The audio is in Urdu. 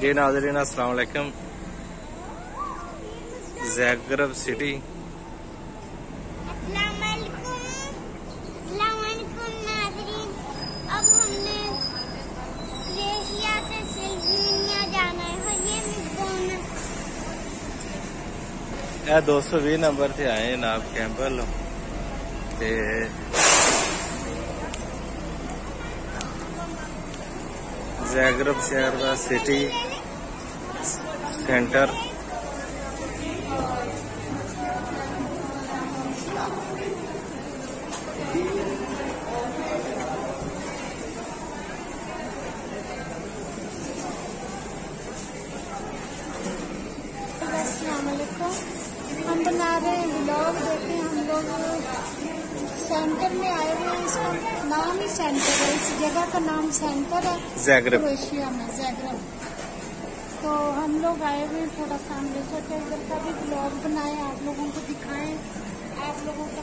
جی ناظرین السلام علیکم۔ زیگرب سٹی السلام علیکم۔ السلام علیکم ناظرین۔ اب ہم نے کریشیا سے سلوینیا جانا ہے یہ دو سو بھی نمبر تھے آئے ہیں ناب کیمپل۔ تے ਜ਼ੈਗਰਬ ਸ਼ਹਿਰ ਦਾ ਸਿਟੀ ਸੈਂਟਰ السلام علیکم ہم بنا رہے ہیں بلاگ دیکھیں ہم لوگ سینٹر میں آئے ہوئے ہیں اس کا نام ہی سینٹر ہے اس جگہ کا نام سینٹر ہے زیگرب۔ کروشیا میں زیگرب۔ تو ہم لوگ آئے ہوئے ہیں تھوڑا سا ہم نے سوچا ادھر کا بھی بلاگ بنائے آپ لوگوں کو دکھائیں آپ لوگوں کا